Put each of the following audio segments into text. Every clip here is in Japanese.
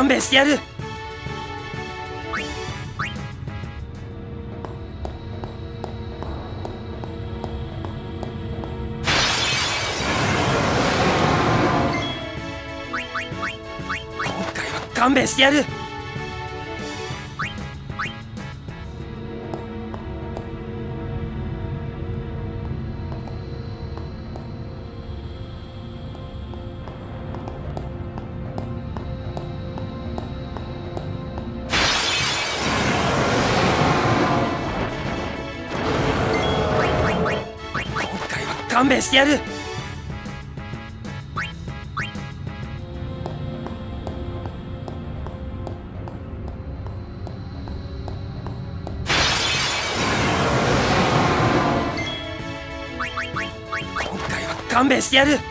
勘弁してやる。今回は勘弁してやる。勘弁してやる。今回は勘弁してやる。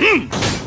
Mm.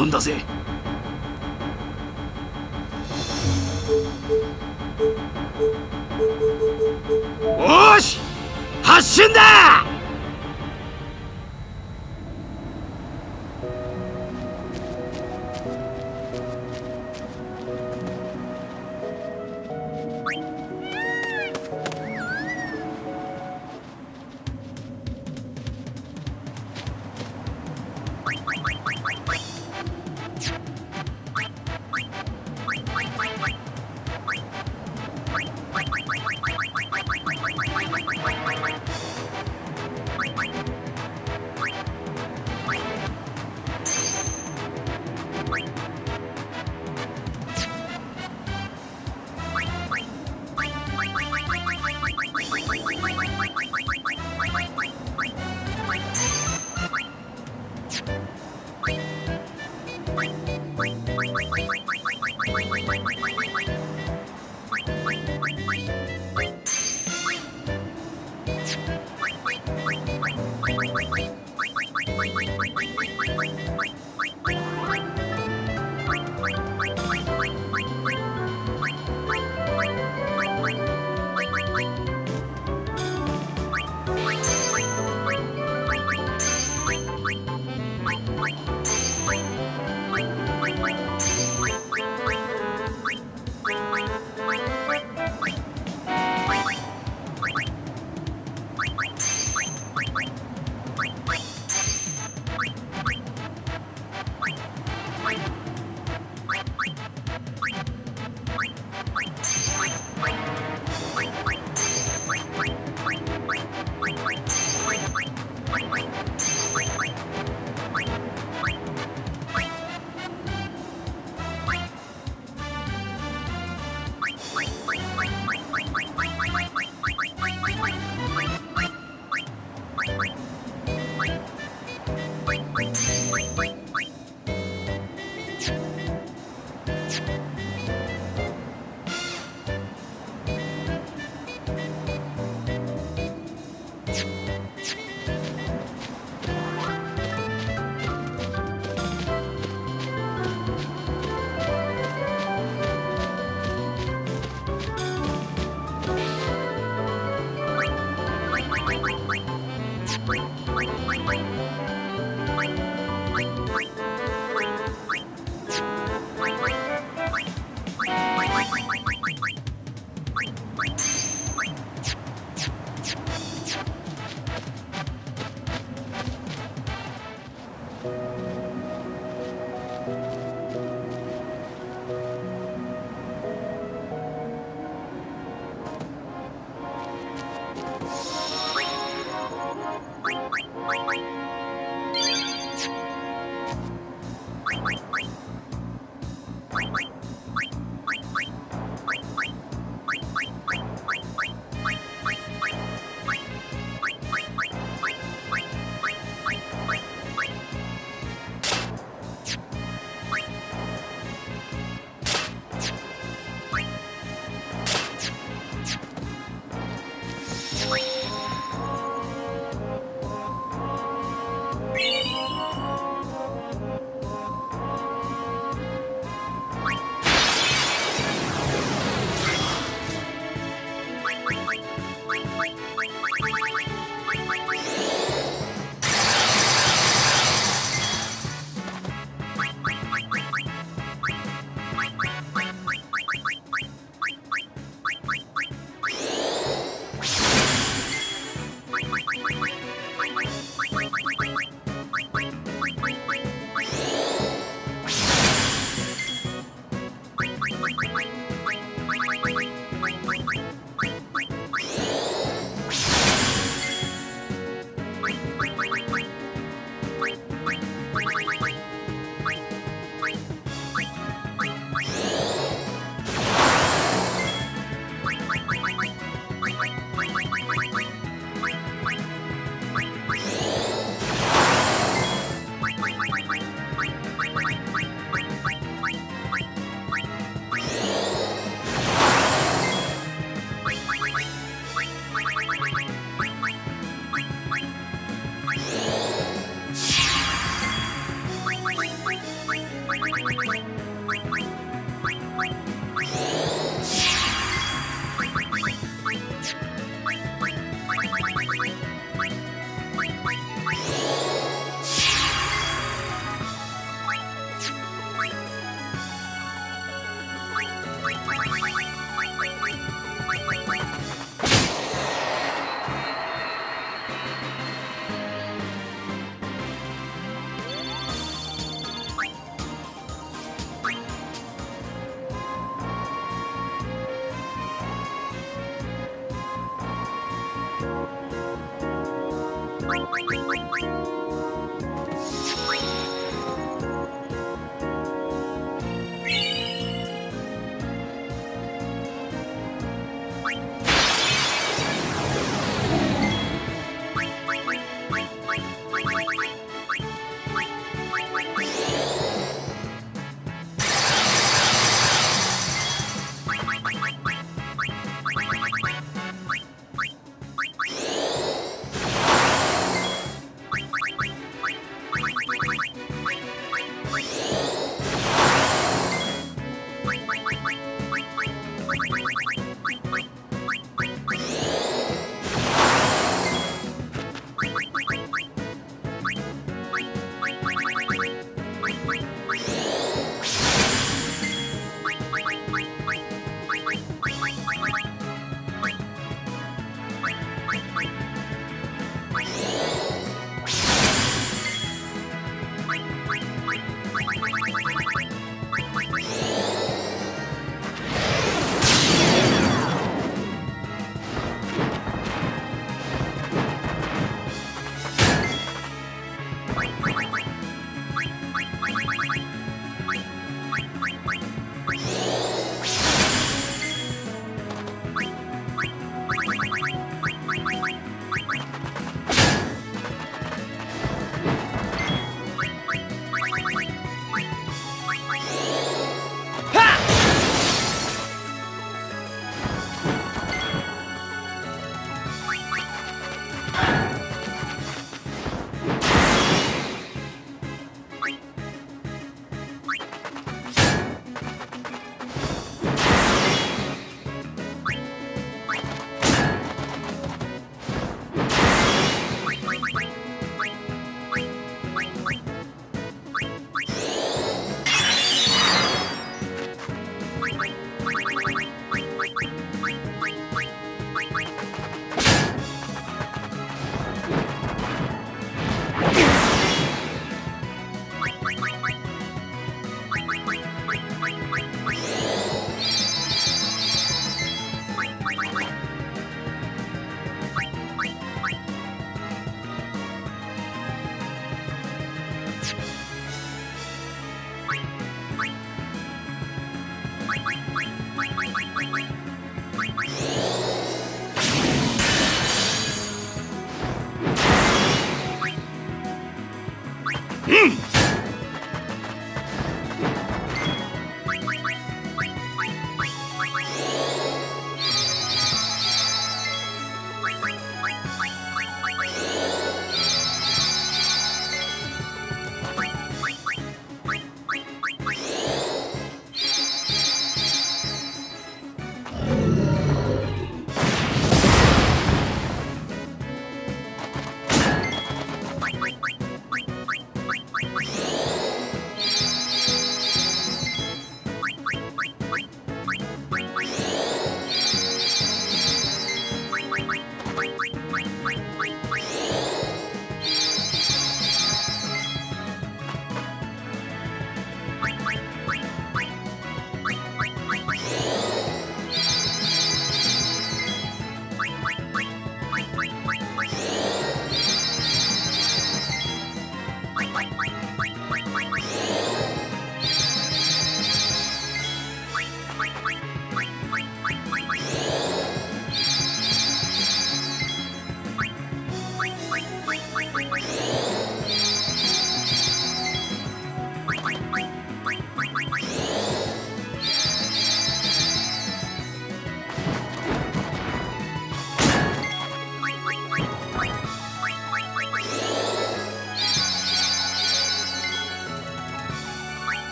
頼んだぜ。Wait, wait,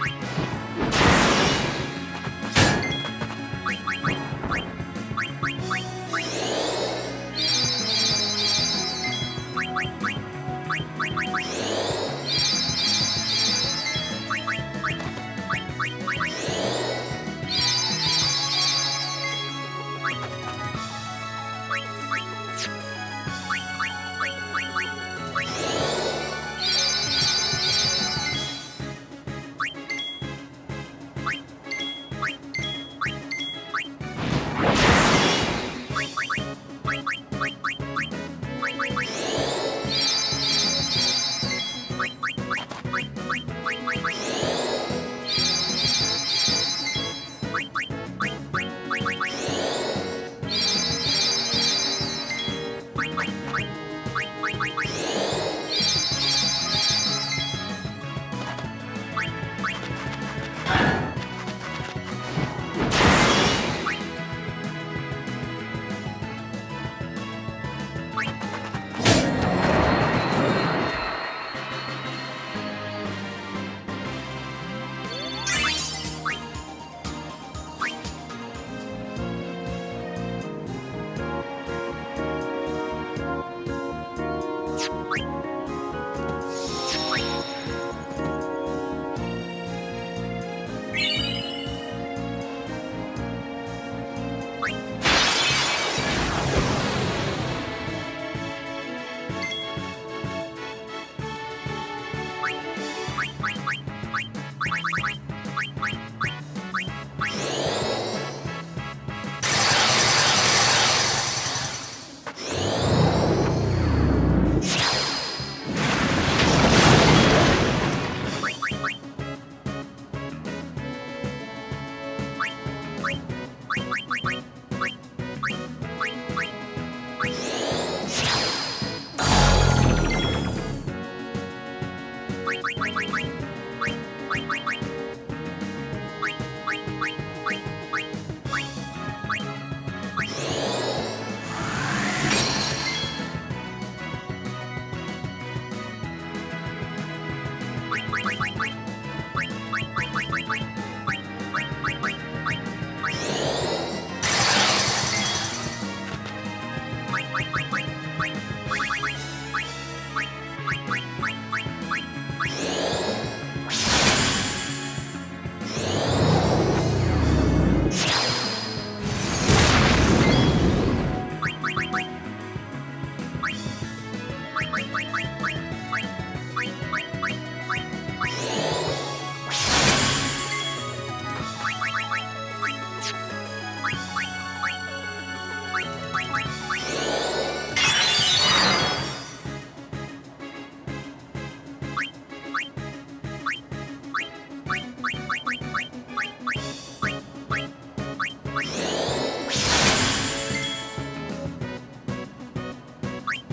あ!